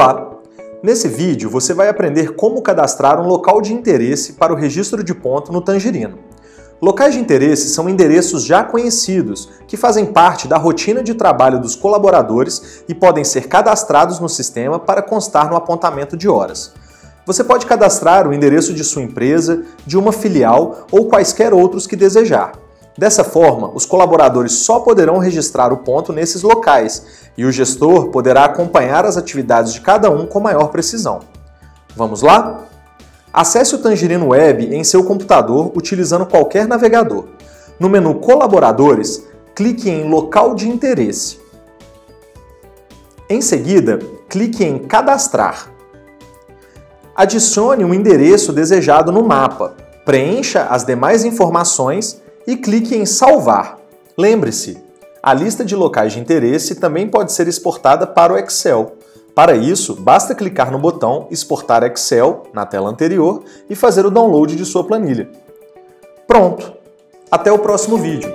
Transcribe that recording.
Olá! Nesse vídeo você vai aprender como cadastrar um local de interesse para o registro de ponto no Tangerino. Locais de interesse são endereços já conhecidos, que fazem parte da rotina de trabalho dos colaboradores e podem ser cadastrados no sistema para constar no apontamento de horas. Você pode cadastrar o endereço de sua empresa, de uma filial ou quaisquer outros que desejar. Dessa forma, os colaboradores só poderão registrar o ponto nesses locais e o gestor poderá acompanhar as atividades de cada um com maior precisão. Vamos lá? Acesse o Tangerino Web em seu computador utilizando qualquer navegador. No menu Colaboradores, clique em Local de Interesse. Em seguida, clique em Cadastrar. Adicione o endereço desejado no mapa, preencha as demais informações e clique em Salvar. Lembre-se, a lista de locais de interesse também pode ser exportada para o Excel. Para isso, basta clicar no botão Exportar Excel na tela anterior e fazer o download de sua planilha. Pronto! Até o próximo vídeo!